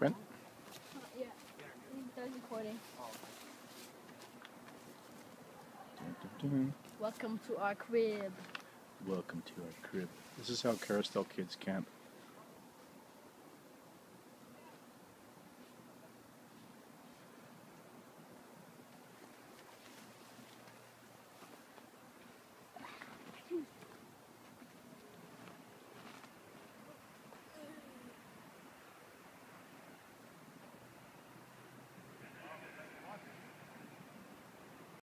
That was recording. Welcome to our crib. Welcome to our crib. This is how Carousel Kids Camp